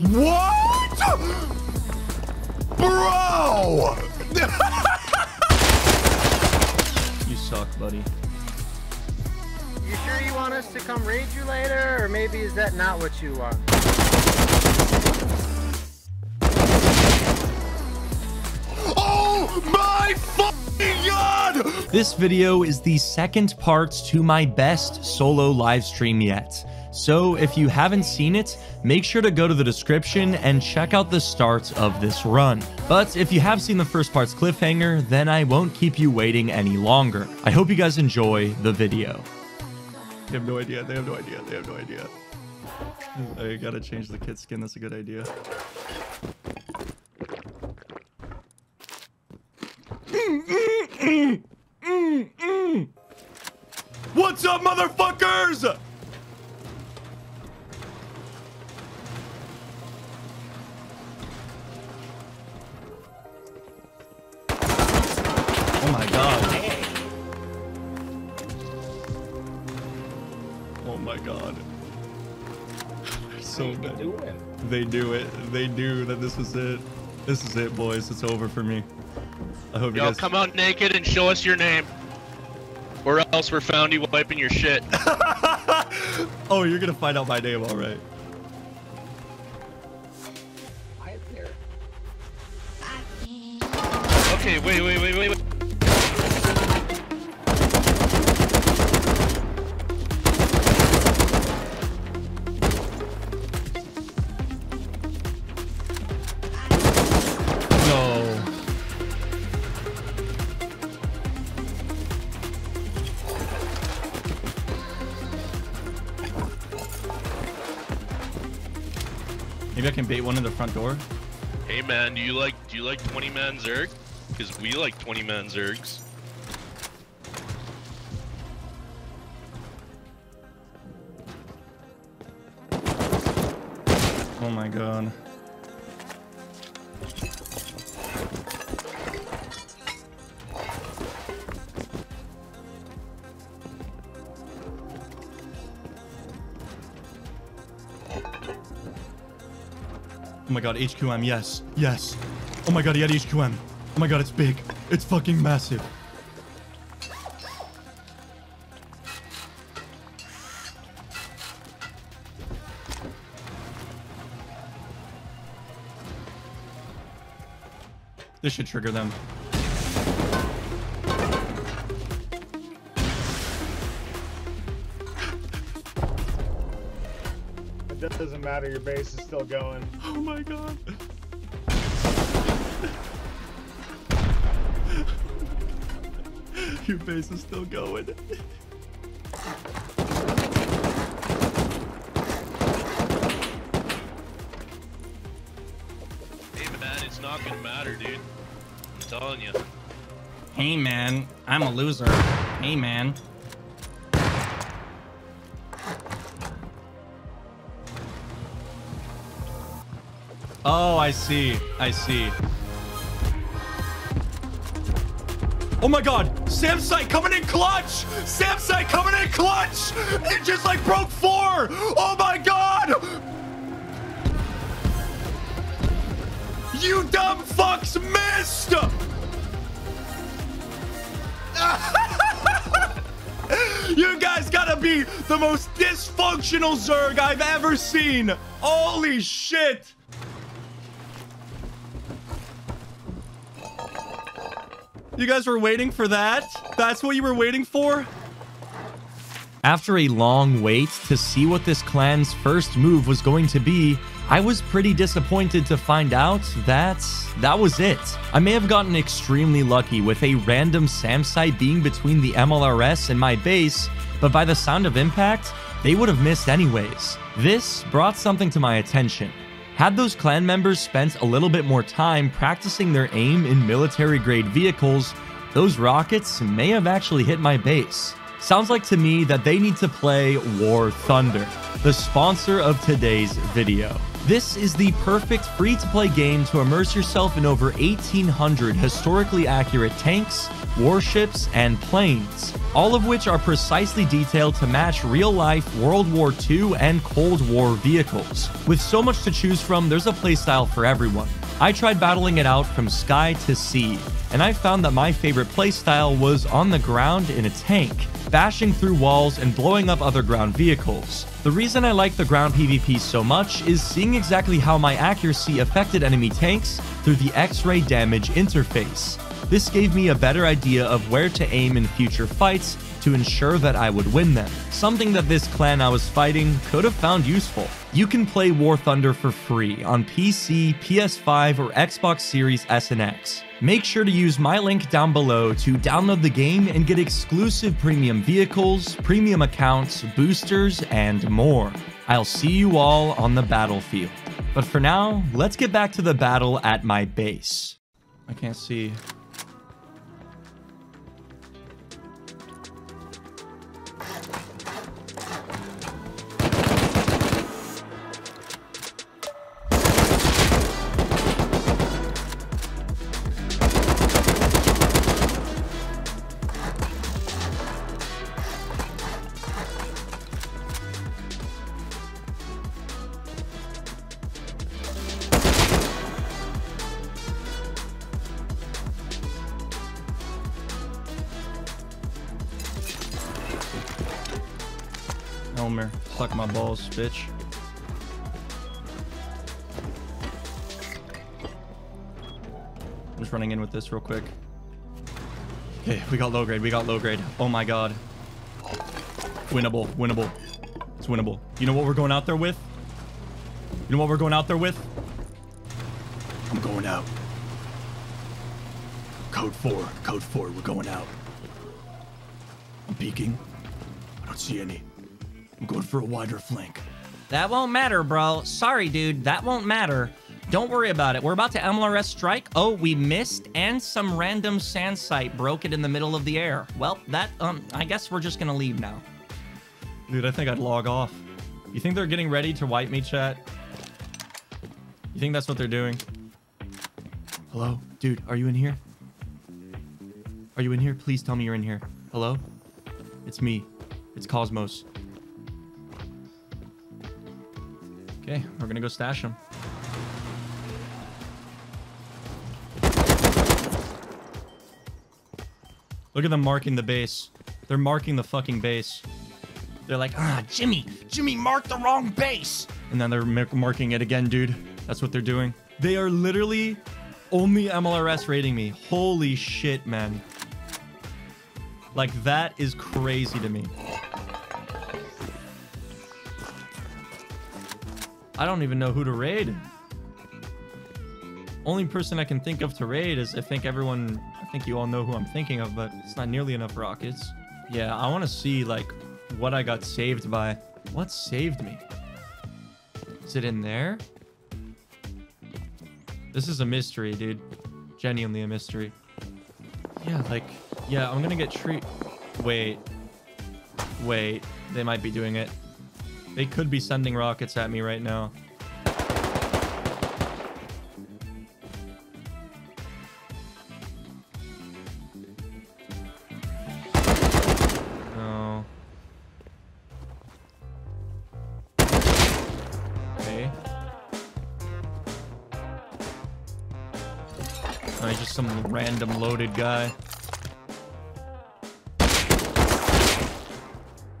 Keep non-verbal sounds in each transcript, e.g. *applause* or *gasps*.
What? Bro! *laughs* You suck, buddy. You sure you want us to come raid you later, or maybe is that not what you want? Oh my fucking god! This video is the second part to my best solo live stream yet. So if you haven't seen it, make sure to go to the description and check out the start of this run. But if you have seen the first part's cliffhanger, then I won't keep you waiting any longer. I hope you guys enjoy the video. They have no idea. They have no idea. They have no idea. Oh, I gotta change the kid skin. That's a good idea. *laughs* What's up, motherfuckers? Oh my god. They're so bad. They do it. They do that. This is it. This is it, boys. It's over for me. I hope you Yo, guys. come out naked and show us your name. Or else we're found you wiping your shit. *laughs* oh, you're gonna find out my name, all right. Okay, wait, wait, wait, wait, wait. One in the front door. Hey man, do you like do you like 20 man Zerg? Because we like 20 man Zergs. Oh my god. Oh my god, HQM, yes, yes. Oh my god, he had HQM. Oh my god, it's big. It's fucking massive. This should trigger them. Matter, your base is still going. *gasps* Oh my god. *laughs* Your base is still going. Hey man, it's not gonna matter, dude. I'm telling you. Hey man, I'm a loser. Hey man. Oh, I see. I see. Oh my god! Samsite coming in clutch! Samsite coming in clutch! It just like broke four! Oh my god! You dumb fucks missed! *laughs* you guys gotta be the most dysfunctional Zerg I've ever seen! Holy shit! You guys were waiting for that? That's what you were waiting for? After a long wait to see what this clan's first move was going to be, I was pretty disappointed to find out that that was it. I may have gotten extremely lucky with a random SAM site being between the MLRS and my base, but by the sound of impact, they would have missed anyways. This brought something to my attention. Had those clan members spent a little bit more time practicing their aim in military grade vehicles, those rockets may have actually hit my base. Sounds like to me that they need to play War Thunder, the sponsor of today's video. This is the perfect free to play game to immerse yourself in over 1,800 historically accurate tanks, warships, and planes, all of which are precisely detailed to match real life World War II and Cold War vehicles. With so much to choose from, there's a playstyle for everyone. I tried battling it out from sky to sea, and I found that my favorite playstyle was on the ground in a tank, bashing through walls and blowing up other ground vehicles. The reason I like the ground PvP so much is seeing exactly how my accuracy affected enemy tanks through the X-ray damage interface. This gave me a better idea of where to aim in future fights to ensure that I would win them. Something that this clan I was fighting could have found useful. You can play War Thunder for free on PC, PS5, or Xbox Series S and X. Make sure to use my link down below to download the game and get exclusive premium vehicles, premium accounts, boosters, and more. I'll see you all on the battlefield. But for now, let's get back to the battle at my base. I can't see. Balls, bitch. I'm just running in with this real quick. Okay, we got low grade. We got low grade. Oh my god. Winnable. Winnable. It's winnable. You know what we're going out there with? You know what we're going out there with? I'm going out. Code 4. Code 4. We're going out. I'm peeking. I don't see any. I'm going for a wider flank. That won't matter, bro. Sorry, dude. That won't matter. Don't worry about it. We're about to MLRS strike. Oh, we missed, and some random SAM site broke it in the middle of the air. Well, that, um, I guess we're just gonna leave now. Dude, I think I'd log off. You think they're getting ready to wipe me, chat? You think that's what they're doing? Hello? Dude, are you in here? Are you in here? Please tell me you're in here. Hello? It's me. It's Cosmos. Okay, we're gonna go stash him. Look at them marking the base. They're marking the fucking base. They're like, ah, Jimmy, Jimmy marked the wrong base. And then they're marking it again, dude. That's what they're doing. They are literally only MLRS rating me. Holy shit, man. Like, that is crazy to me. I don't even know who to raid. Only person I can think of to raid is I think everyone, I think you all know who I'm thinking of, but it's not nearly enough rockets. Yeah, I want to see like what I got saved by. What saved me? Is it in there? This is a mystery, dude. Genuinely a mystery. Yeah, like, yeah, I'm gonna get treat. Wait. Wait. They might be doing it. They could be sending rockets at me right now. No. Okay. Oh, he's just some random loaded guy.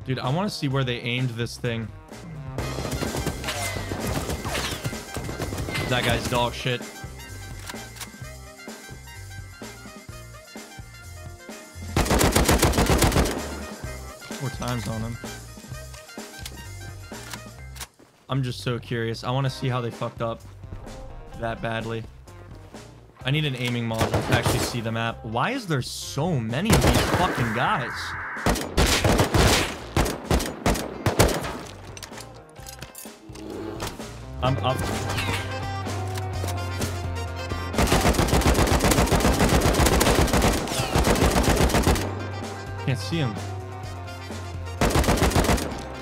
Dude, I want to see where they aimed this thing. That guy's dog shit. Four times on him. I'm just so curious. I want to see how they fucked up that badly. I need an aiming module to actually see the map. Why is there so many of these fucking guys? I'm up. see him.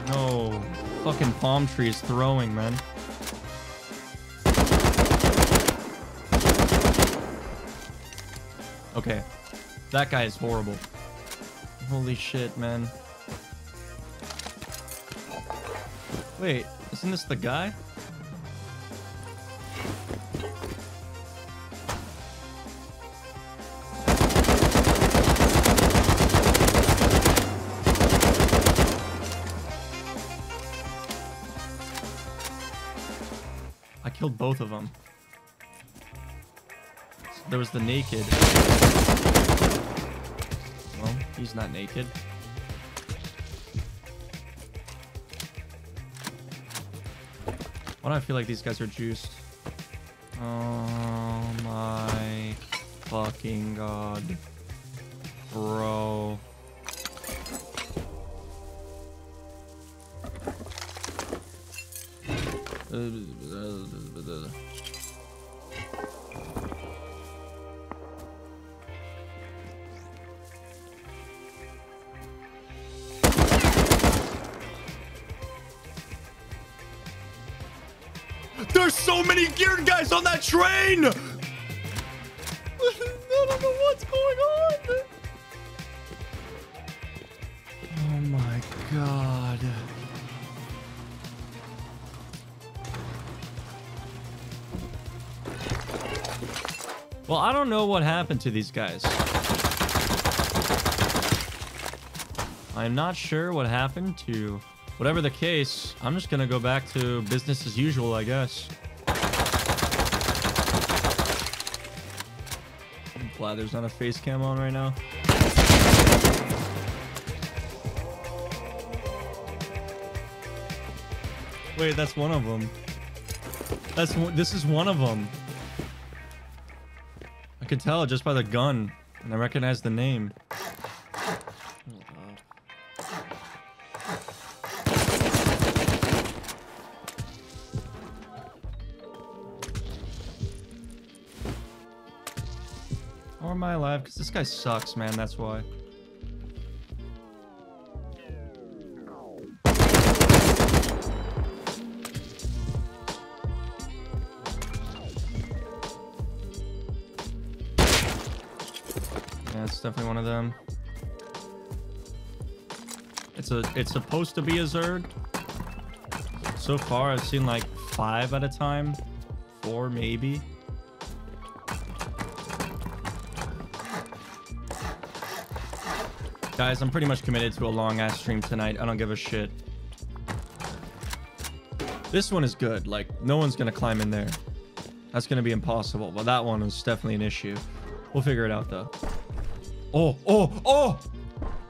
No. Fucking palm tree is throwing, man. Okay. That guy is horrible. Holy shit, man. Wait, isn't this the guy? Killed both of them. There was the naked. Well, he's not naked. Why do I feel like these guys are juiced? Oh my fucking god. Bro. There's geared guys on that train! *laughs* I don't know what's going on. Oh my god. Well, I don't know what happened to these guys. I'm not sure what happened to whatever the case. I'm just gonna go back to business as usual, I guess. Glad there's not a face cam on right now. Wait, that's one of them. That's this is one of them. I could tell just by the gun, and I recognize the name. Because this guy sucks, man. That's why. Yeah, it's definitely one of them. It's a. It's supposed to be a Zerg. So far, I've seen like five at a time, four maybe. Guys, I'm pretty much committed to a long ass stream tonight. I don't give a shit. This one is good. Like, no one's gonna climb in there. That's gonna be impossible. But that one is definitely an issue. We'll figure it out though. Oh, oh, oh,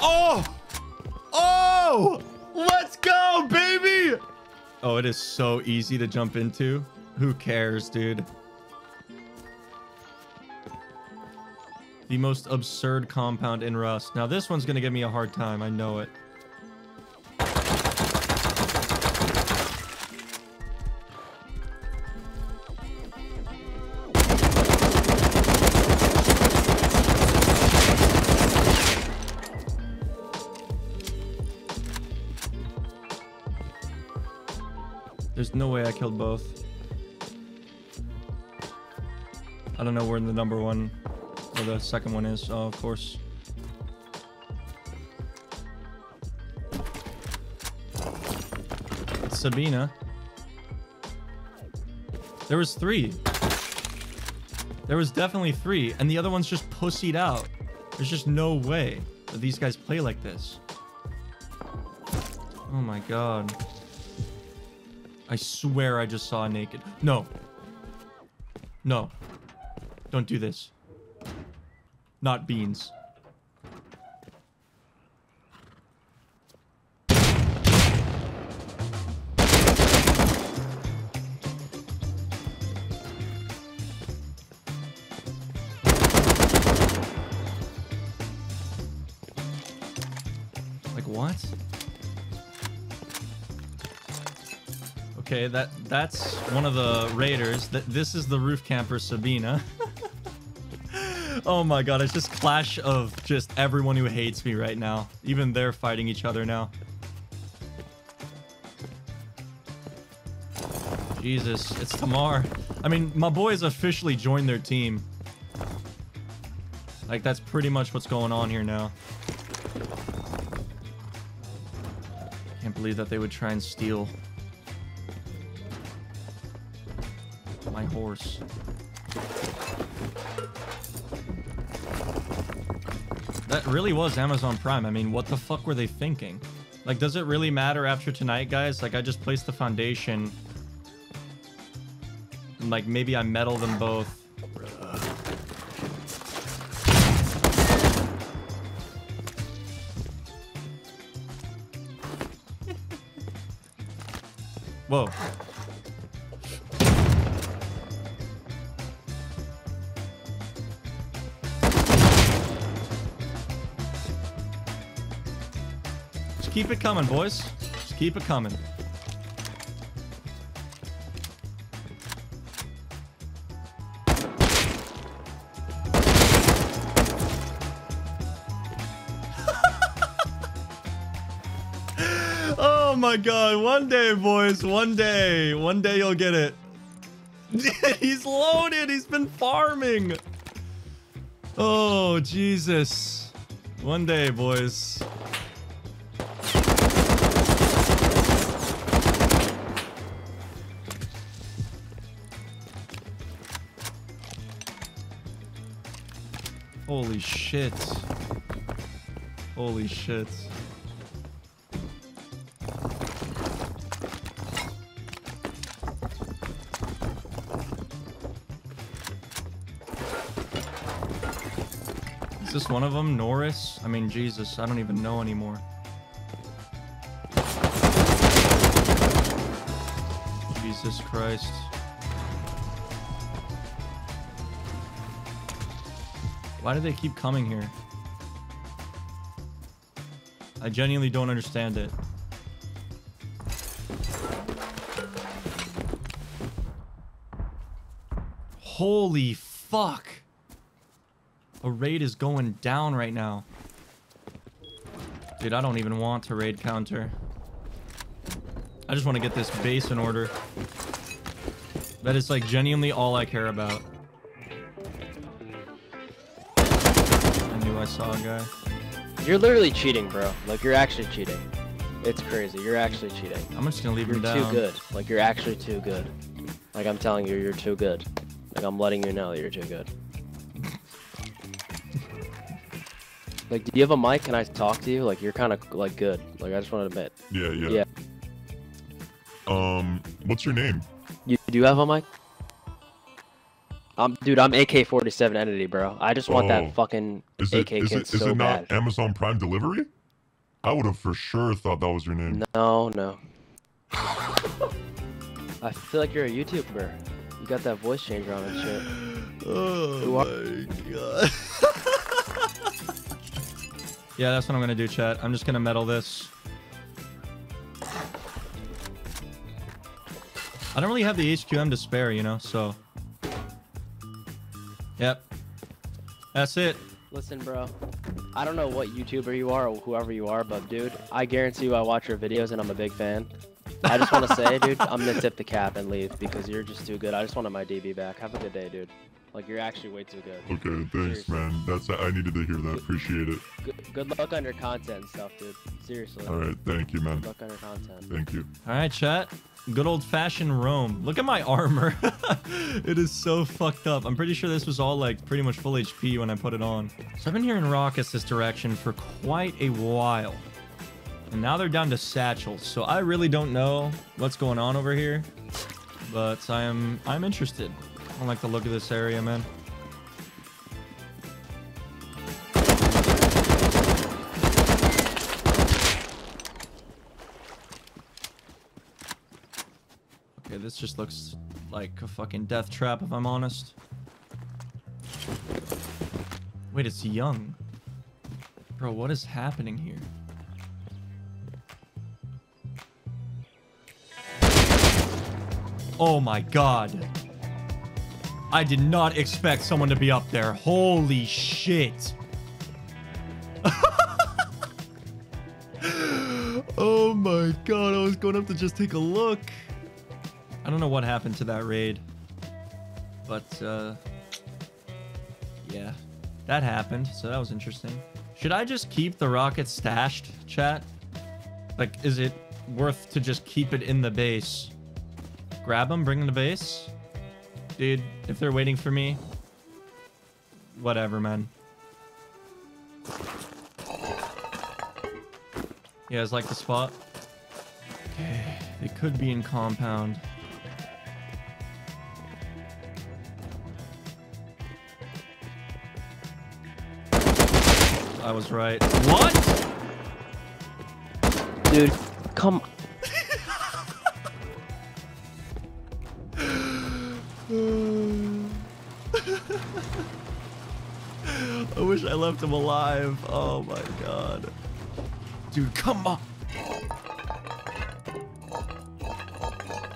oh, oh! Let's go, baby! Oh, it is so easy to jump into. Who cares, dude? The most absurd compound in Rust. Now, this one's gonna give me a hard time. I know it. There's no way I killed both. I don't know where in the number one the second one is. Oh, of course. Sabina. There was three. There was definitely three, and the other one's just pussied out. There's just no way that these guys play like this. Oh my god. I swear I just saw naked. No. No. Don't do this. Not beans. Like what? Okay, that that's one of the raiders. That this is the roof camper Sabina. *laughs* oh my god, it's just clash of just everyone who hates me right now. Even they're fighting each other now. Jesus, it's Tamar. I mean, my boys officially joined their team. Like, that's pretty much what's going on here now. Can't believe that they would try and steal my horse. That really was Amazon Prime. I mean, what the fuck were they thinking? Like, does it really matter after tonight, guys? Like, I just placed the foundation. And, like, maybe I metal them both. Whoa. Keep it coming, boys. Just keep it coming. *laughs* Oh my god, one day, boys, one day. One day you'll get it. *laughs* He's loaded, he's been farming. Oh, Jesus. One day, boys. Holy shit. Holy shit. Is this one of them? Norris? I mean, Jesus, I don't even know anymore. Jesus Christ. Why do they keep coming here? I genuinely don't understand it. Holy fuck. A raid is going down right now. Dude, I don't even want to raid counter. I just want to get this base in order. That is like genuinely all I care about. I saw a guy. You're literally cheating, bro. Like you're actually cheating. It's crazy. You're actually cheating. I'm just gonna leave You're him too good. Like you're actually too good. Like I'm telling you, you're too good. Like I'm letting you know that you're too good. Like, do you have a mic? Can I talk to you? Like, you're kind of like good. Like, I just want to admit. Yeah, yeah. Yeah. Um, what's your name? You do you have a mic? Um, dude, I'm AK-47 entity, bro. I just want Oh. that fucking Is AK is kit it is so it not bad. Amazon Prime Delivery? I would have for sure thought that was your name. No, no. I feel like you're a YouTuber. You got that voice changer on and shit. Oh Who my god. *laughs* yeah, that's what I'm gonna do, chat. I'm just gonna metal this. I don't really have the HQM to spare, you know, so. Yep. That's it. Listen, bro. I don't know what YouTuber you are or whoever you are, but dude, I guarantee you I watch your videos and I'm a big fan. I just want to say, dude, I'm gonna tip the cap and leave because you're just too good. I just wanted my DB back. Have a good day, dude. Like you're actually way too good. Okay, thanks, Seriously. man. That's I needed to hear that. Appreciate it. Good, good luck on your content and stuff, dude. Seriously. All right, thank you, man. Good luck on your content. Thank you. All right, chat. Good old fashioned Rome. Look at my armor. *laughs* it is so fucked up. I'm pretty sure this was all like pretty much full HP when I put it on. So I've been hearing this direction for quite a while. And now they're down to satchels. So I really don't know what's going on over here. But I am I'm interested. I like the look of this area, man. Just looks like a fucking death trap, if I'm honest. Wait, it's young. Bro, what is happening here? Oh my god. I did not expect someone to be up there. Holy shit. *laughs* oh my god, I was going up to just take a look. I don't know what happened to that raid. But, uh... Yeah. that happened, so that was interesting. Should I just keep the rocket stashed, chat? Like, is it worth to just keep it in the base? Grab them, bring them to base? Dude, if they're waiting for me, whatever, man. You guys like the spot? Okay, they could be in compound. I was right. What? Dude, come. *laughs* I wish I left him alive. Oh my god. Dude, come on.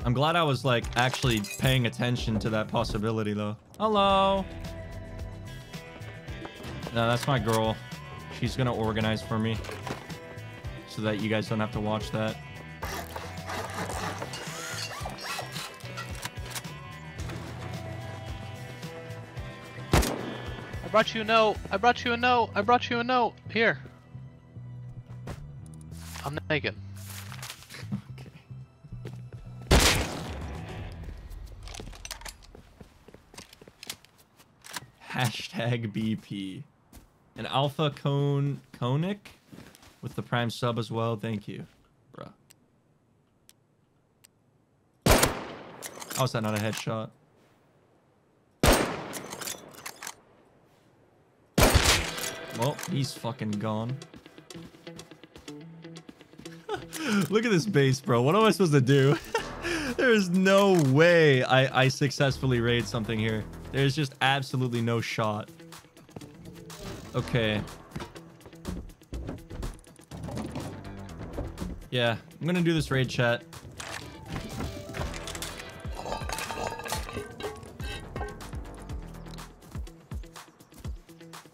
I'm glad I was like actually paying attention to that possibility though. Hello. No, that's my girl. She's gonna organize for me so that you guys don't have to watch that. I brought you a note. I brought you a note. I brought you a note. Here. I'm naked. Okay. Hashtag BP. An Alpha Cone Conic with the Prime sub as well. Thank you, bruh. How is that not a headshot? Well, he's fucking gone. *laughs* Look at this base, bro. What am I supposed to do? *laughs* There's no way I, I successfully raid something here. There's just absolutely no shot. Okay. Yeah, I'm gonna do this raid chat.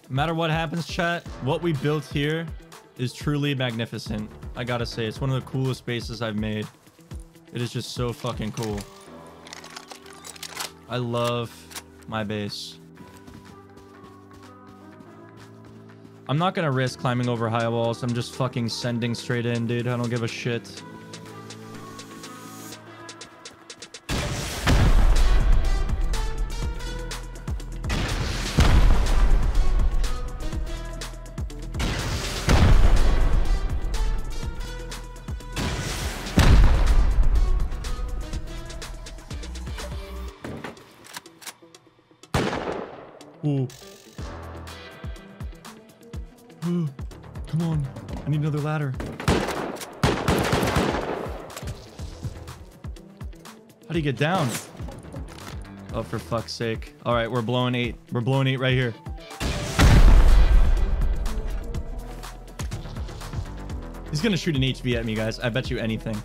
No matter what happens, chat, what we built here is truly magnificent. I gotta say, it's one of the coolest bases I've made. It is just so fucking cool. I love my base. I'm not gonna risk climbing over high walls. I'm just fucking sending straight in, dude. I don't give a shit. How do you get down? Oh, for fuck's sake. All right, we're blowing eight. We're blowing eight right here. He's gonna shoot an HV at me, guys. I bet you anything.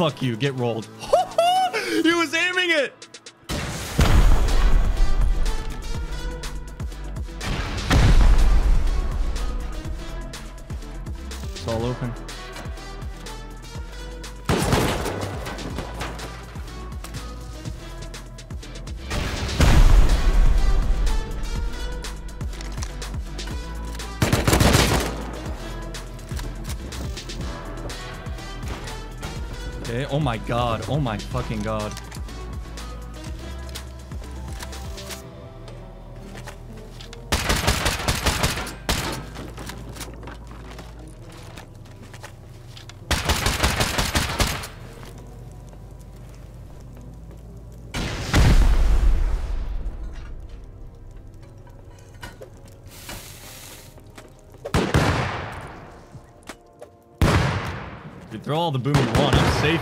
Fuck you. Get rolled. *laughs* he was aiming it. It's all open. Oh my god. Oh my fucking god.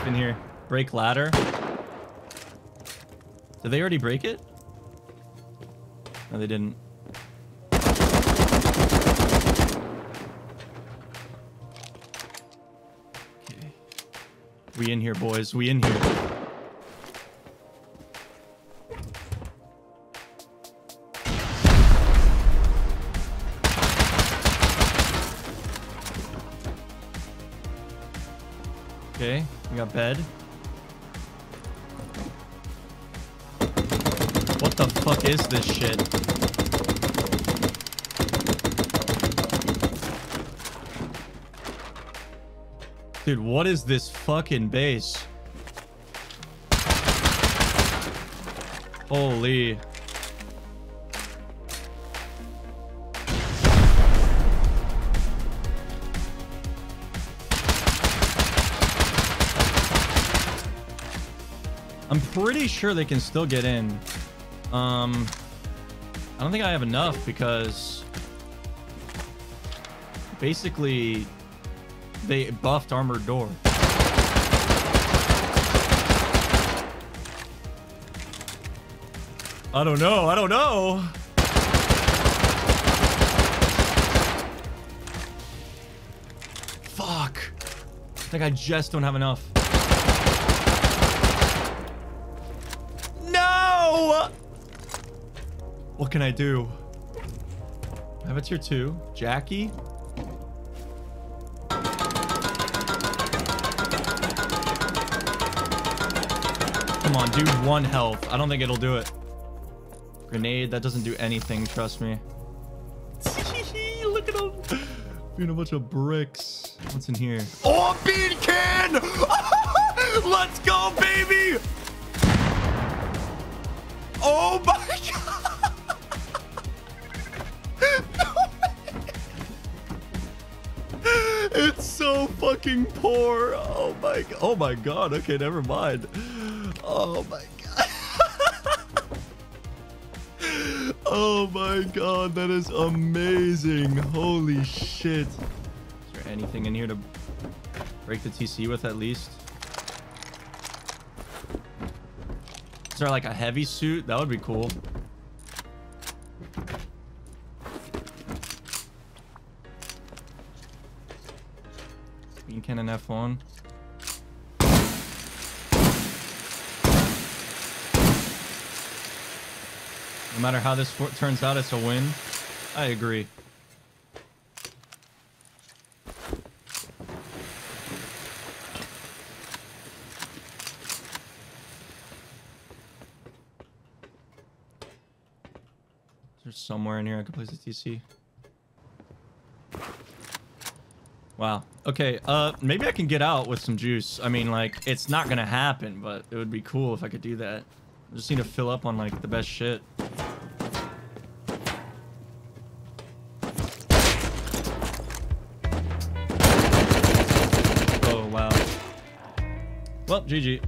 in here. Break ladder. Did they already break it? No, they didn't. Okay. We in here, boys. We in here. Okay we bed. What the fuck is this shit? Dude, what is this fucking base? Holy. Pretty sure they can still get in. Um, I don't think I have enough because basically they buffed armored door. I don't know. I don't know. Fuck. I think I just don't have enough. What can I do? I have a tier two. Jackie? Come on, dude. One health. I don't think it'll do it. Grenade, that doesn't do anything, trust me. *laughs* Look at him. Being a bunch of bricks. What's in here? Oh, bean can! *laughs* Let's go, baby! Oh my fucking poor. Oh my. Oh my god. Okay, never mind. Oh my god. *laughs* oh my god, that is amazing. Holy shit. Is there anything in here to break the TC with at least? Is there like a heavy suit? That would be cool. Bean cannon F1. No matter how this turns out, it's a win. I agree. There's somewhere in here I could place a TC. Wow. Okay, uh, maybe I can get out with some juice. I mean, like, it's not gonna happen, but it would be cool if I could do that. I just need to fill up on, like, the best shit. Oh, wow. Well, GG.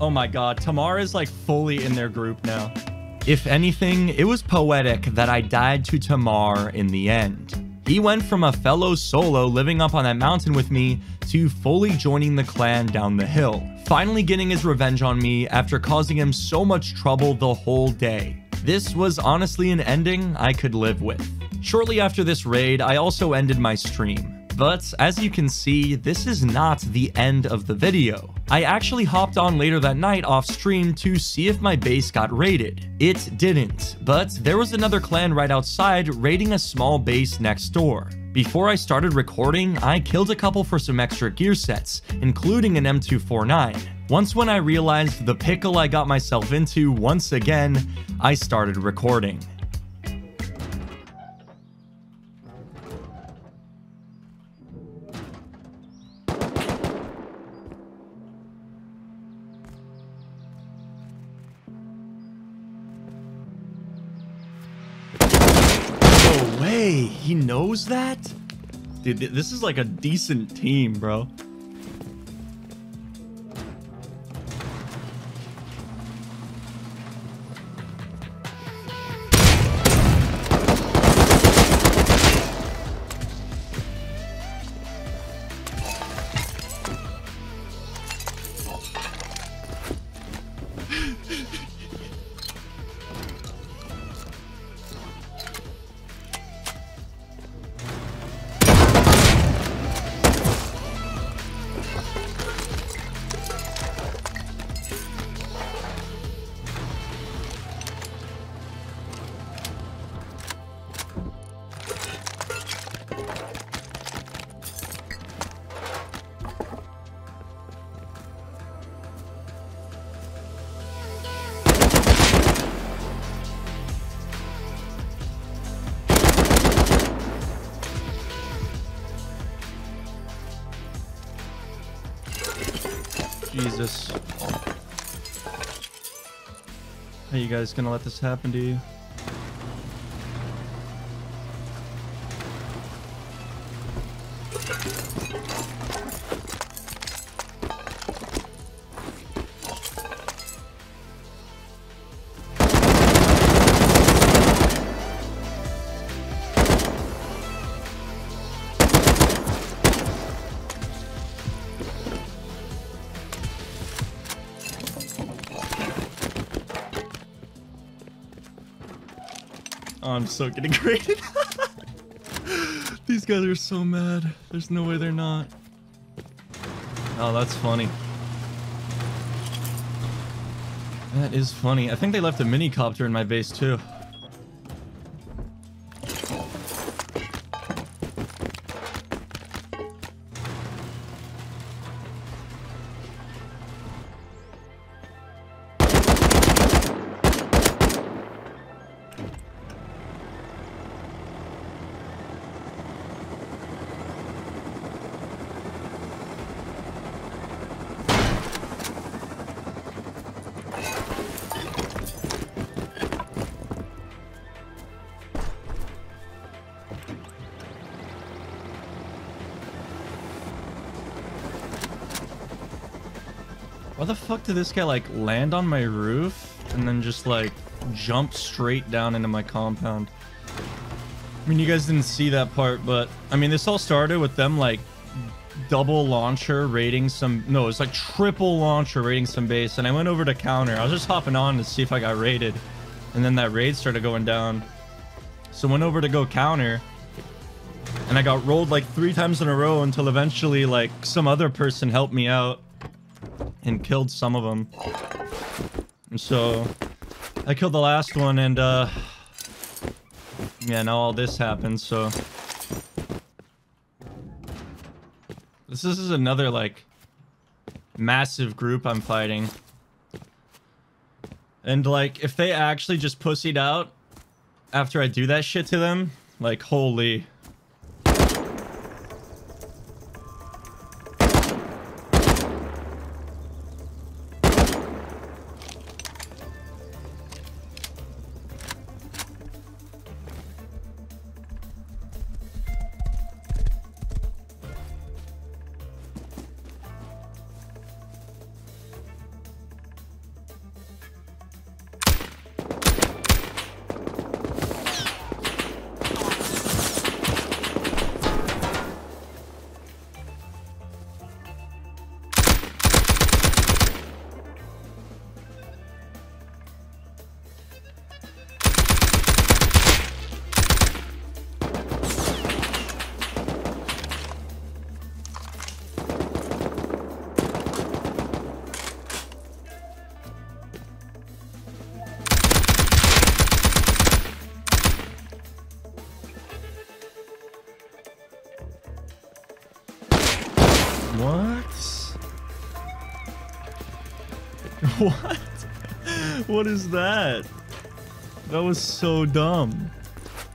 Oh my god, Tamar is, like, fully in their group now. If anything, it was poetic that I died to Tamar in the end. He went from a fellow solo living up on that mountain with me to fully joining the clan down the hill, finally getting his revenge on me after causing him so much trouble the whole day. This was honestly an ending I could live with. Shortly after this raid, I also ended my stream. But as you can see, this is not the end of the video. I actually hopped on later that night off stream to see if my base got raided. It didn't, but there was another clan right outside raiding a small base next door. Before I started recording, I killed a couple for some extra gear sets, including an M249. Once when I realized the pickle I got myself into once again, I started recording. He knows that? Dude, this is like a decent team, bro. You guys gonna let this happen to you? Oh, I'm so getting *laughs* graded. These guys are so mad. There's no way they're not. Oh, that's funny. That is funny. I think they left a mini copter in my base too. Fuck did this guy like land on my roof and then just like jump straight down into my compound? I mean, you guys didn't see that part, but I mean, this all started with them like double launcher raiding some. No, it's like triple launcher raiding some base, and I went over to counter. I was just hopping on to see if I got raided, and then that raid started going down. So went over to go counter, and I got rolled like three times in a row until eventually like some other person helped me out and killed some of them. And so I killed the last one and uh yeah, now all this happened, so this, this is another like massive group I'm fighting. And like if they actually just pussied out after I do that shit to them, like holy What? *laughs* What is that? That was so dumb.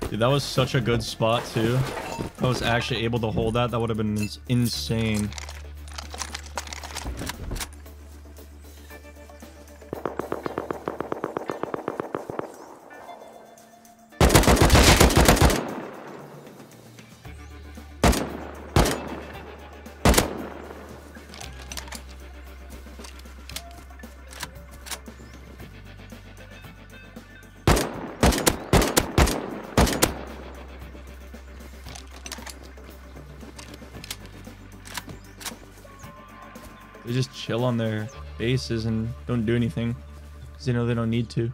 Dude, that was such a good spot too. If I was actually able to hold that, that would have been insane. They just chill on their bases and don't do anything because they know they don't need to.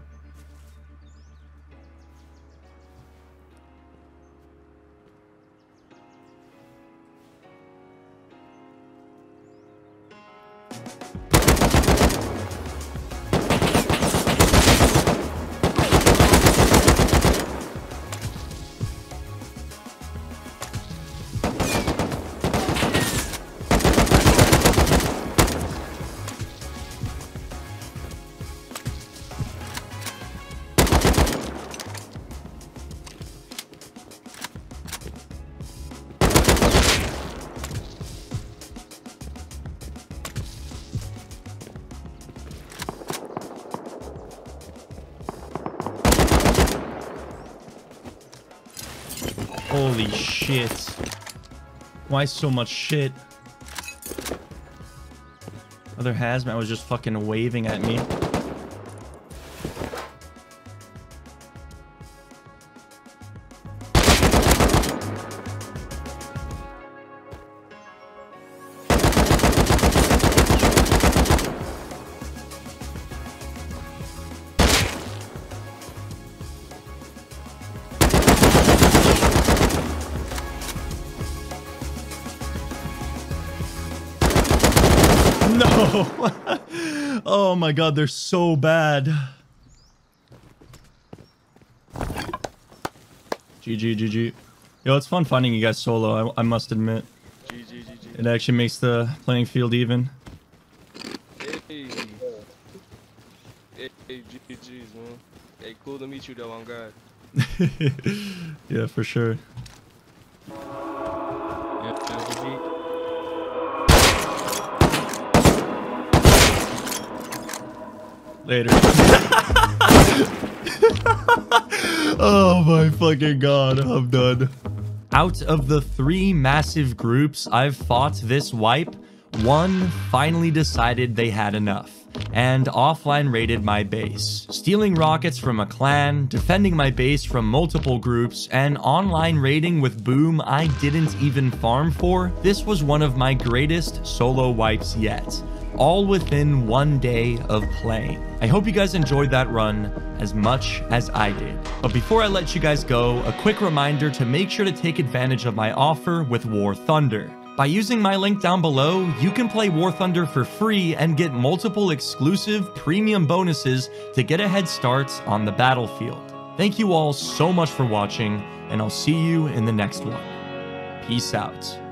Why so much shit? Other hazmat was just fucking waving at me. God, they're so bad. GG, GG. Yo, it's fun finding you guys solo, I, I must admit. GG, GG. It actually makes the playing field even. Hey. Hey, hey, GG's, man. Hey, cool to meet you, though, on God. *laughs* yeah, for sure. Later. *laughs* oh my fucking god, I'm done. Out of the three massive groups I've fought this wipe, one finally decided they had enough and offline raided my base, stealing rockets from a clan, defending my base from multiple groups, and online raiding with boom I didn't even farm for. This was one of my greatest solo wipes yet all within one day of playing. I hope you guys enjoyed that run as much as I did. But before I let you guys go, a quick reminder to make sure to take advantage of my offer with War Thunder. By using my link down below, you can play War Thunder for free and get multiple exclusive premium bonuses to get a head start on the battlefield. Thank you all so much for watching, and I'll see you in the next one. Peace out.